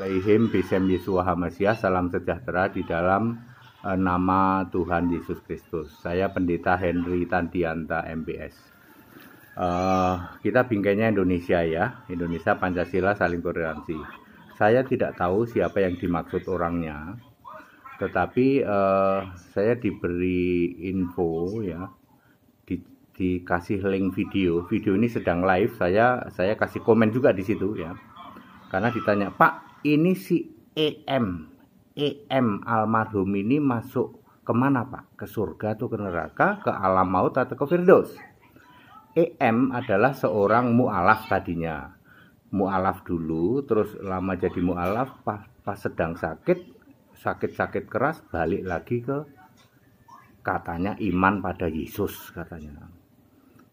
Alaihim Bisem Yesua Hamasiah, salam sejahtera di dalam uh, nama Tuhan Yesus Kristus. Saya Pendeta Henry Tandianta MBS. Uh, eh, kita bingkainya Indonesia ya, Indonesia Pancasila saling toleransi. Saya tidak tahu siapa yang dimaksud orangnya, tetapi uh, saya diberi info ya, di, dikasih link video. Video ini sedang live, saya saya kasih komen juga di situ ya. Karena ditanya, Pak, ini si EM EM almarhum ini masuk ke mana Pak? Ke surga atau ke neraka, ke alam maut atau ke firdaus? EM adalah seorang mu'alaf tadinya. Mu'alaf dulu, terus lama jadi mu'alaf, pas, pas sedang sakit, sakit-sakit keras, balik lagi ke katanya iman pada Yesus katanya.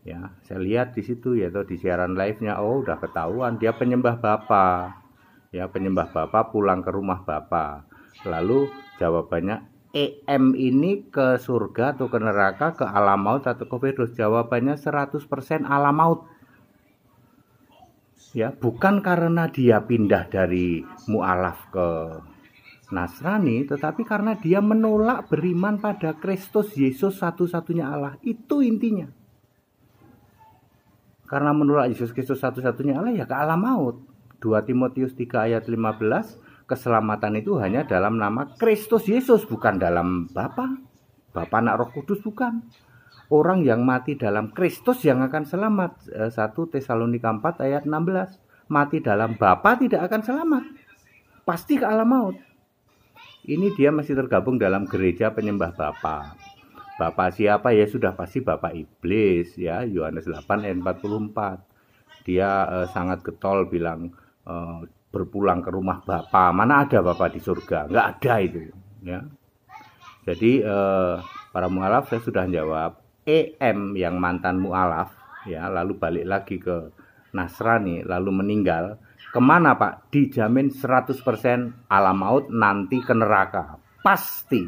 Ya, saya lihat di situ ya, di siaran live-nya, oh udah ketahuan dia penyembah Bapa ya penyembah Bapak pulang ke rumah Bapak. Lalu jawabannya EM ini ke surga atau ke neraka, ke alam maut atau ke? Jawabannya 100% alam maut. Ya, bukan karena dia pindah dari mualaf ke Nasrani, tetapi karena dia menolak beriman pada Kristus Yesus satu-satunya Allah. Itu intinya. Karena menolak Yesus Kristus satu-satunya Allah ya ke alam maut. 2 Timotius 3 ayat 15 keselamatan itu hanya dalam nama Kristus Yesus bukan dalam Bapa. Bapa anak Roh Kudus bukan. Orang yang mati dalam Kristus yang akan selamat. 1 eh, Tesalonika 4 ayat 16 mati dalam Bapa tidak akan selamat. Pasti ke alam maut. Ini dia masih tergabung dalam gereja penyembah Bapa. Bapak siapa? Ya sudah pasti Bapak iblis ya Yohanes 8 ayat 44 dia eh, sangat getol bilang uh, berpulang ke rumah bapak. Mana ada bapak di surga? Nggak ada itu ya. Jadi uh, para mualaf saya sudah jawab em yang mantan mualaf ya lalu balik lagi ke Nasrani lalu meninggal. Ke mana pak? Dijamin 100% alam maut nanti ke neraka. Pasti.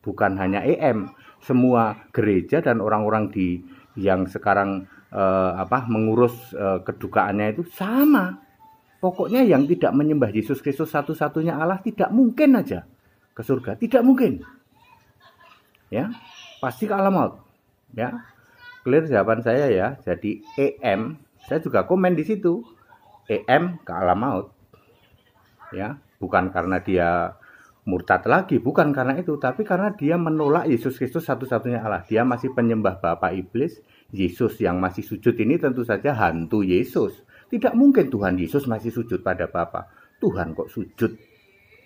Bukan hanya em semua gereja dan orang-orang di yang sekarang eh, apa mengurus eh, kedukaannya itu sama Pokoknya yang tidak menyembah Yesus Kristus satu-satunya Allah tidak mungkin aja ke surga, tidak mungkin. Ya, pasti ke alam maut. Ya, clear jawaban saya ya. Jadi EM, saya juga komen di situ. EM ke alam maut. Ya, bukan karena dia murtad lagi, bukan karena itu, tapi karena dia menolak Yesus Kristus satu-satunya Allah. Dia masih penyembah Bapak Iblis, Yesus yang masih sujud ini tentu saja hantu Yesus tidak mungkin Tuhan Yesus masih sujud pada Bapa. Tuhan kok sujud?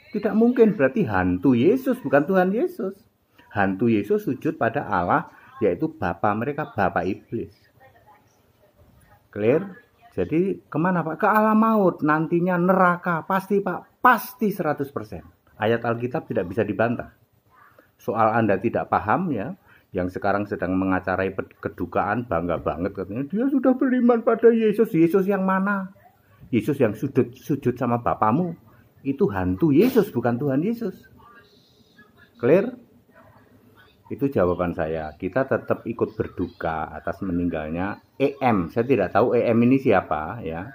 Tidak mungkin berarti hantu Yesus bukan Tuhan Yesus. Hantu Yesus sujud pada Allah yaitu Bapa mereka Bapa iblis. Clear? Jadi ke mana Pak? Ke alam maut, nantinya neraka. Pasti Pak, pasti 100%. Ayat Alkitab tidak bisa dibantah. Soal Anda tidak paham ya, yang sekarang sedang mengacarai kedukaan bangga banget katanya dia sudah beriman pada Yesus. Yesus yang mana? Yesus yang sujud sujud sama bapamu. Itu hantu Yesus bukan Tuhan Yesus. Clear? Itu jawaban saya. Kita tetap ikut berduka atas meninggalnya EM saya tidak tahu EM ini siapa ya.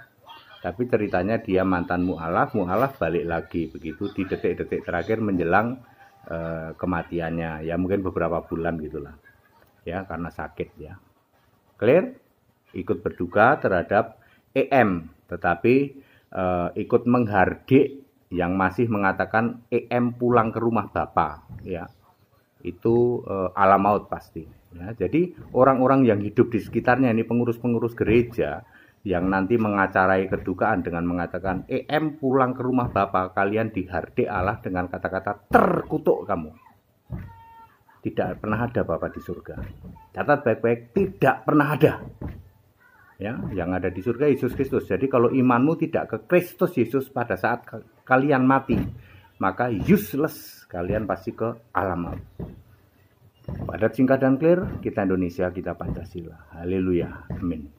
Tapi ceritanya dia mantan mualaf. Mualaf balik lagi begitu di detik-detik terakhir menjelang Eh, kematiannya. Ya mungkin beberapa bulan gitulah. Ya karena sakit ya. Clear? Ikut berduka terhadap EM tetapi uh, ikut menghardik yang masih mengatakan EM pulang ke rumah Bapak ya. Itu uh, alam maut pasti. Ya jadi orang-orang yang hidup di sekitarnya ini pengurus-pengurus gereja yang nanti mengacarai kedukaan dengan mengatakan EM pulang ke rumah Bapak kalian dihardik Allah dengan kata-kata terkutuk kamu. Tidak pernah ada Bapak di surga. Catat baik-baik tidak pernah ada. Ya yang ada di surga Yesus Kristus. Jadi kalau imanmu tidak ke Kristus Yesus pada saat kalian mati maka useless kalian pasti ke alam maut. Pada singkat dan clear kita Indonesia kita Pancasila. Haleluya. Amin